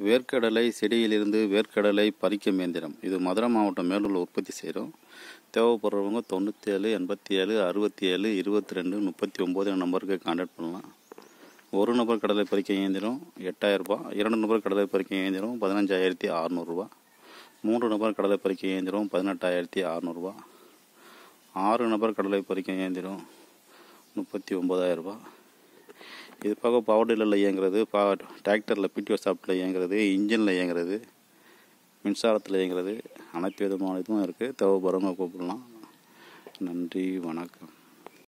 வேர்க்கடலை செடியிலிருந்து வேர்க்கடலை பறிக்கும் இயந்திரம். இது மதுரை மாவட்டம் மேலூரில் உற்பத்தி செய்கிறோம். தேவைப்படுறவங்க தொண்ணூற்றி ஏழு எண்பத்தி ஏழு அறுபத்தி ஏழு இருபத்தி ரெண்டு முப்பத்தி ஒம்பது நம்பருக்கு கான்டாக்ட் பண்ணலாம். ஒரு நபர் கடலை பறிக்க இயந்திரம் எட்டாயிரரூபா இரண்டு நபர் கடலை பறிக்க இயந்திரம் பதினஞ்சாயிரத்தி அறநூறுபா மூன்று நபர் கடலை பறிக்க இயந்திரம் பதினெட்டாயிரத்தி அறநூறுபா ஆறு நபர் கடலை பறிக்க இயந்திரம் முப்பத்தி ஒம்பதாயிரரூபா இது போக பவர் டில்லரில் இயங்குறது பா டிராக்டரில் பிடிஓ ஷாப்பில் இயங்குறது இன்ஜினில் இயங்குறது மின்சாரத்தில் இயங்குறது அனைத்து விதமான இதுவும் இருக்குது தேவைப்படுறவங்க கூப்பிடலாம். நன்றி வணக்கம்.